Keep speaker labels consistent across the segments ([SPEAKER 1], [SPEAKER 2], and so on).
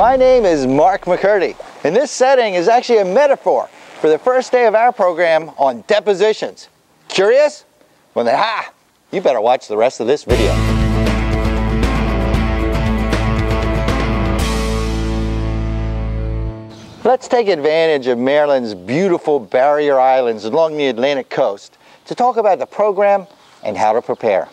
[SPEAKER 1] My name is Mark McCurdy, and this setting is actually a metaphor for the first day of our program on depositions. Curious? Well then, ha! You better watch the rest of this video. Let's take advantage of Maryland's beautiful barrier islands along the Atlantic coast to talk about the program and how to prepare.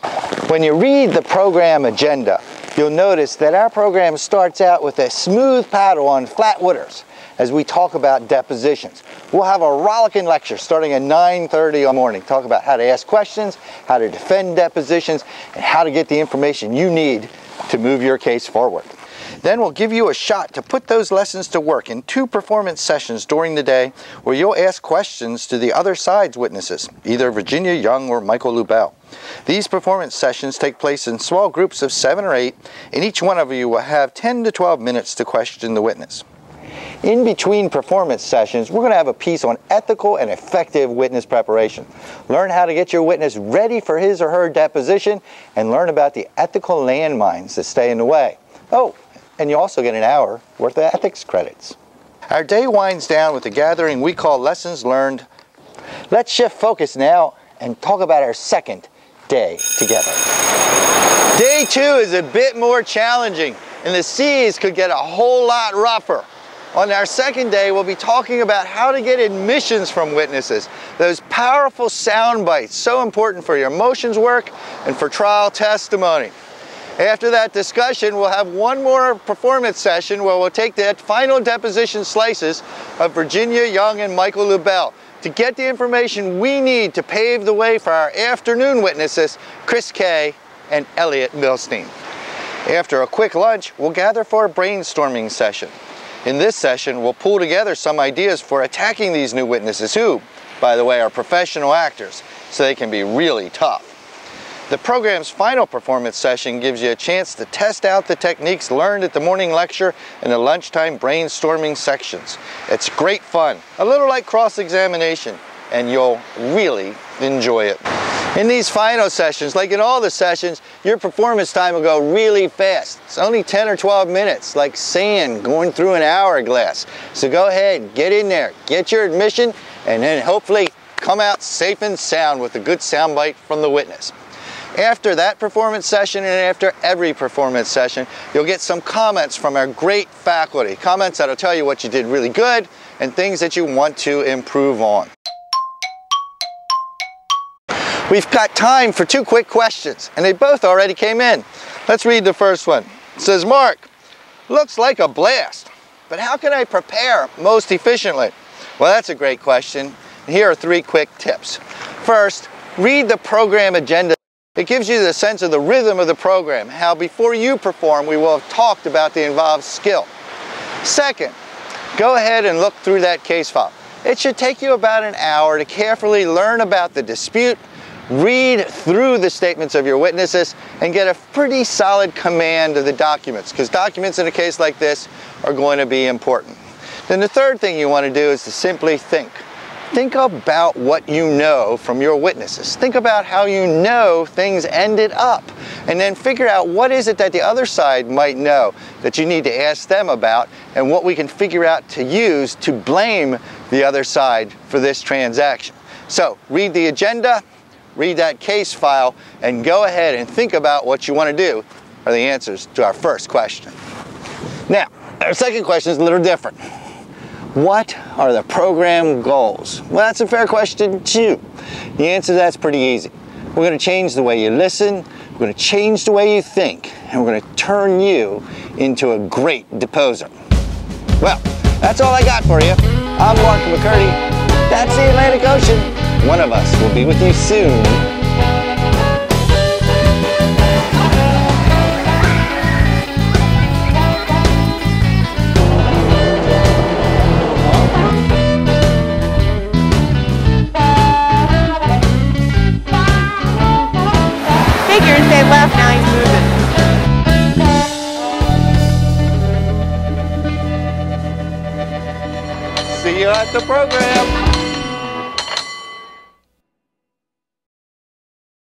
[SPEAKER 1] When you read the program agenda, you'll notice that our program starts out with a smooth paddle on flat waters as we talk about depositions. We'll have a rollicking lecture starting at 9.30 in the morning, talk about how to ask questions, how to defend depositions, and how to get the information you need to move your case forward. Then we'll give you a shot to put those lessons to work in two performance sessions during the day where you'll ask questions to the other side's witnesses, either Virginia Young or Michael Lubell. These performance sessions take place in small groups of seven or eight, and each one of you will have 10 to 12 minutes to question the witness. In between performance sessions, we're going to have a piece on ethical and effective witness preparation. Learn how to get your witness ready for his or her deposition and learn about the ethical landmines that stay in the way. Oh, and you also get an hour worth of ethics credits. Our day winds down with a gathering we call Lessons Learned. Let's shift focus now and talk about our second day together. Day two is a bit more challenging and the seas could get a whole lot rougher. On our second day, we'll be talking about how to get admissions from witnesses, those powerful sound bites, so important for your motions work and for trial testimony. After that discussion, we'll have one more performance session where we'll take the final deposition slices of Virginia Young and Michael Lubell to get the information we need to pave the way for our afternoon witnesses, Chris Kay and Elliot Milstein. After a quick lunch, we'll gather for a brainstorming session. In this session, we'll pull together some ideas for attacking these new witnesses who, by the way, are professional actors, so they can be really tough. The program's final performance session gives you a chance to test out the techniques learned at the morning lecture and the lunchtime brainstorming sections. It's great fun, a little like cross-examination, and you'll really enjoy it. In these final sessions, like in all the sessions, your performance time will go really fast. It's only 10 or 12 minutes, like sand going through an hourglass. So go ahead, get in there, get your admission, and then hopefully come out safe and sound with a good soundbite from the witness. After that performance session and after every performance session, you'll get some comments from our great faculty. Comments that'll tell you what you did really good and things that you want to improve on. We've got time for two quick questions, and they both already came in. Let's read the first one. It says, Mark, looks like a blast, but how can I prepare most efficiently? Well, that's a great question. Here are three quick tips. First, read the program agenda. It gives you the sense of the rhythm of the program, how before you perform, we will have talked about the involved skill. Second, go ahead and look through that case file. It should take you about an hour to carefully learn about the dispute, read through the statements of your witnesses and get a pretty solid command of the documents because documents in a case like this are going to be important. Then the third thing you want to do is to simply think. Think about what you know from your witnesses. Think about how you know things ended up and then figure out what is it that the other side might know that you need to ask them about and what we can figure out to use to blame the other side for this transaction. So read the agenda, read that case file, and go ahead and think about what you want to do are the answers to our first question. Now, our second question is a little different. What are the program goals? Well, that's a fair question too. The answer to that's pretty easy. We're going to change the way you listen, we're going to change the way you think, and we're going to turn you into a great deposer. Well, that's all I got for you. I'm Mark McCurdy. That's the Atlantic Ocean. One of us will be with you soon.
[SPEAKER 2] Left, now he's moving.
[SPEAKER 1] See you at the program.